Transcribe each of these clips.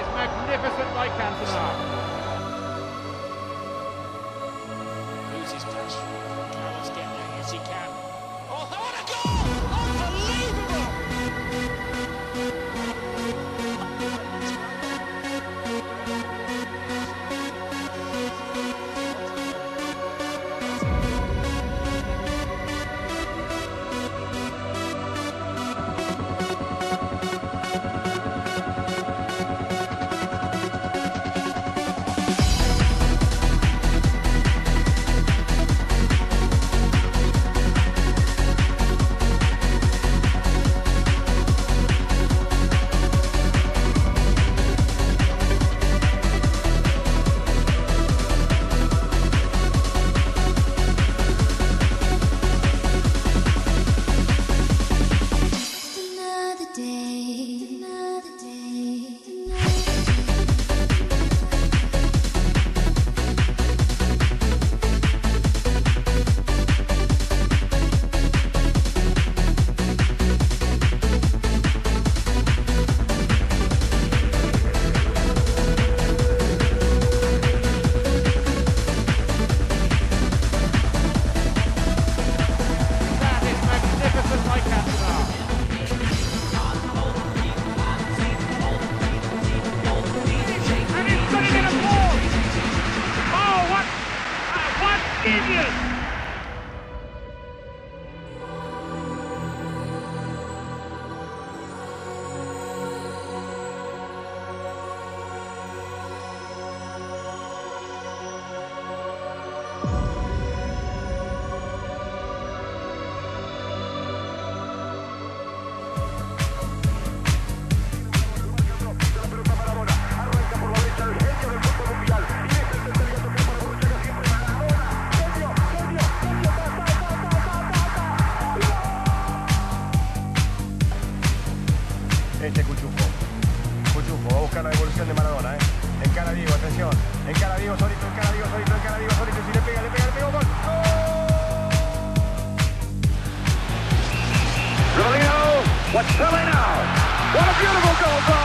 is magnificent by Cantona. Loses touch. Carlos getting there. Yes, he can. Day, what Atención. Encara Diego solito, encara Diego solito, encara Diego solito. Si le pega, le pega, le pega un gol. Rodrigo, what's Pele now? What a beautiful goal from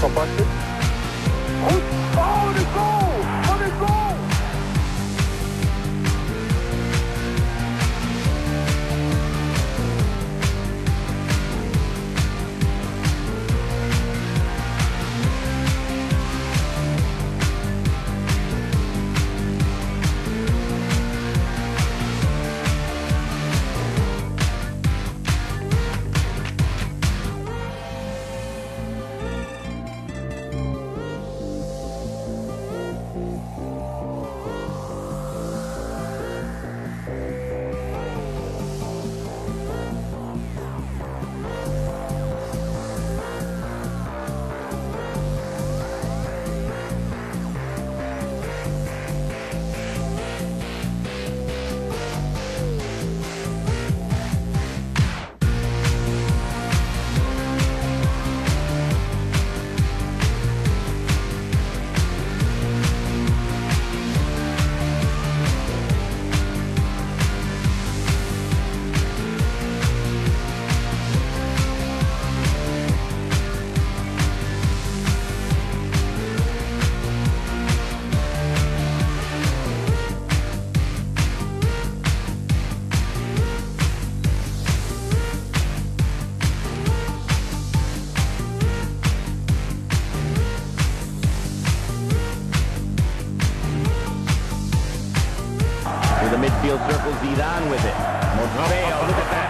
Van Basten. Goed. Oh, de goal! Midfield circle, Zidane with it. Morfeo, oh, look at that.